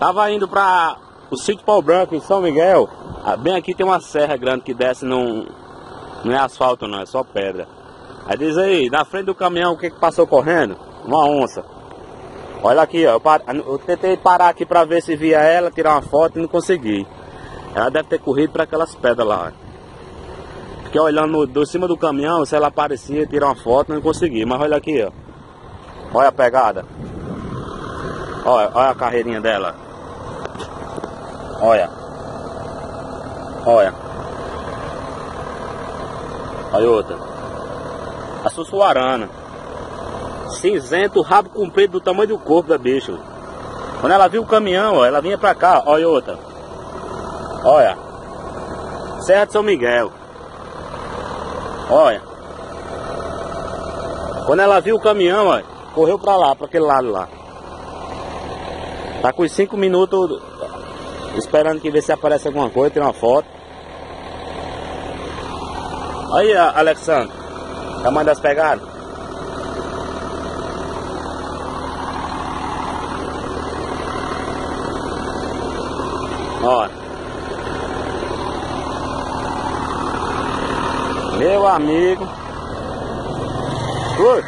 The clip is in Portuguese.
Tava indo pra o sítio Pau Branco em São Miguel. Ah, bem aqui tem uma serra grande que desce num. Não é asfalto não, é só pedra. Aí diz aí, na frente do caminhão o que, que passou correndo? Uma onça. Olha aqui, ó. Eu, par... eu tentei parar aqui pra ver se via ela, tirar uma foto e não consegui. Ela deve ter corrido para aquelas pedras lá. Fiquei olhando do cima do caminhão, se ela aparecia, tirar uma foto, não consegui. Mas olha aqui, ó. Olha a pegada. Olha, olha a carreirinha dela. Olha. Olha. Olha outra. A sussuarana. Cinzento, rabo comprido do tamanho do corpo da bicho. Quando ela viu o caminhão, ó, ela vinha pra cá. Olha outra. Olha. Serra de São Miguel. Olha. Quando ela viu o caminhão, ó, correu pra lá, pra aquele lado lá. Tá com os 5 minutos esperando que ver se aparece alguma coisa, tirar uma foto. Aí, Alexandre. Tamanho das pegadas. Olha. Meu amigo. Oi.